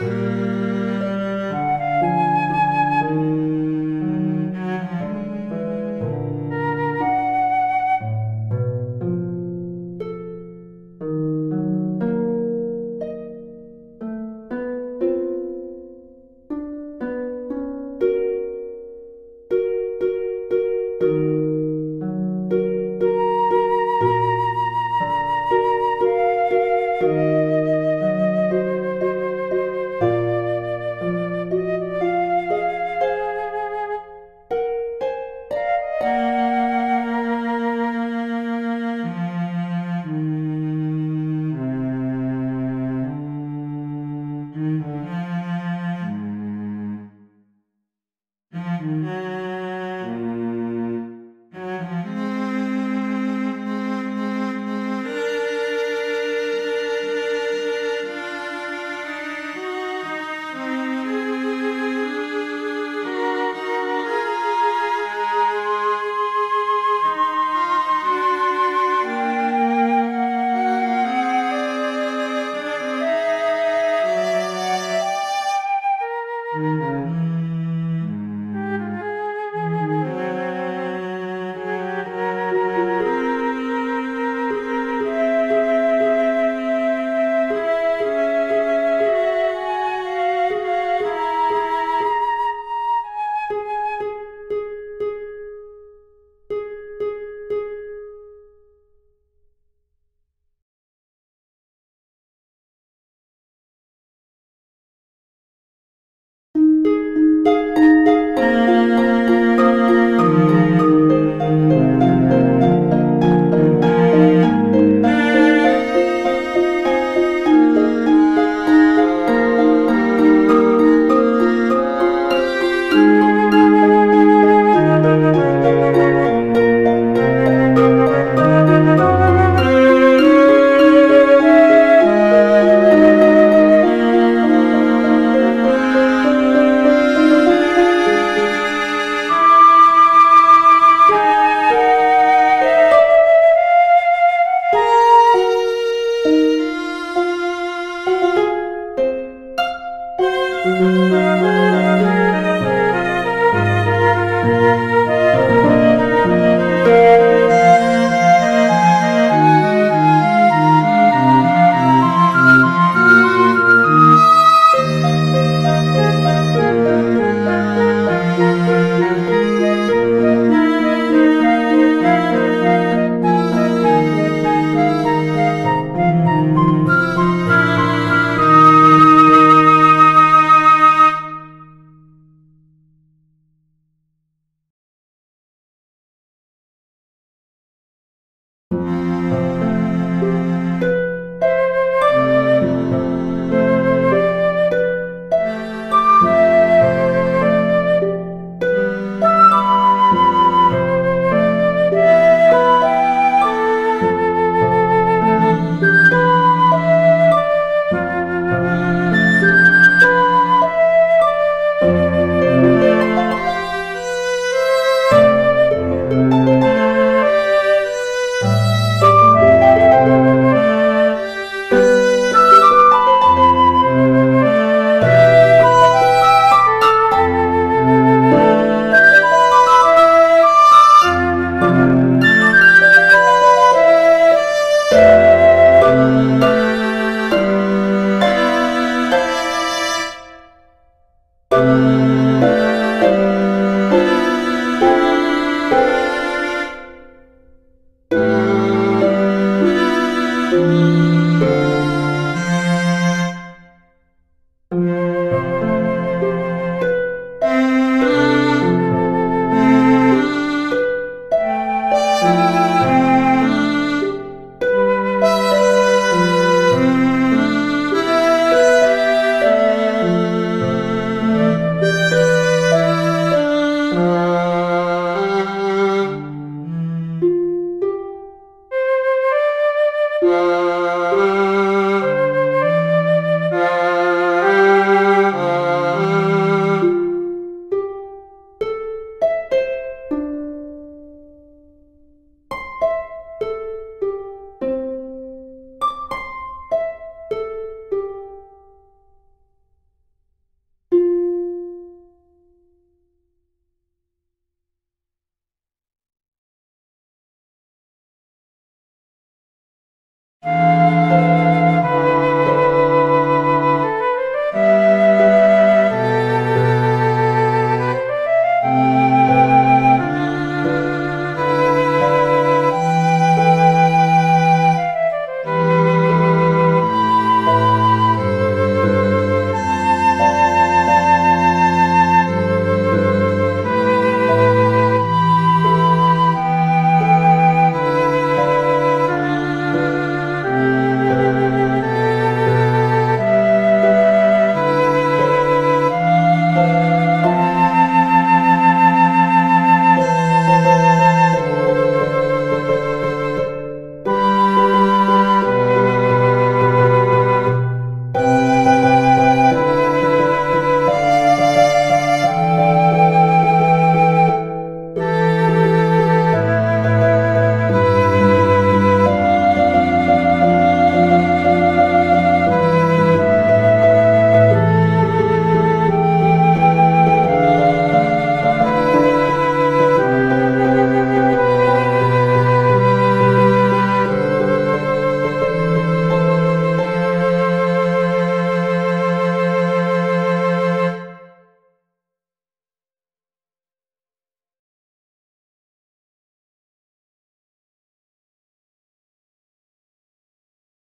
Música